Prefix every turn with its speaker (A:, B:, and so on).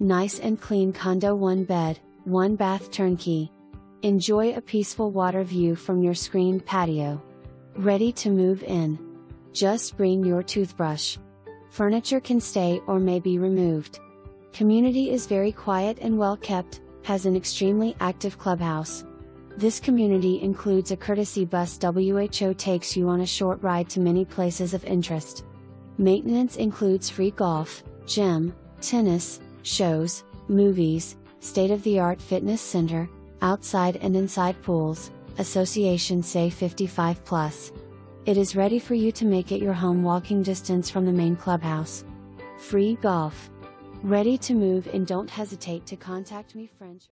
A: Nice and clean condo one bed, one bath turnkey. Enjoy a peaceful water view from your screened patio. Ready to move in. Just bring your toothbrush. Furniture can stay or may be removed. Community is very quiet and well kept, has an extremely active clubhouse. This community includes a courtesy bus WHO takes you on a short ride to many places of interest. Maintenance includes free golf, gym, tennis, shows, movies, state of the art fitness center, outside and inside pools, association say 55 plus. It is ready for you to make it your home walking distance from the main clubhouse. Free golf. Ready to move and don't hesitate to contact me French.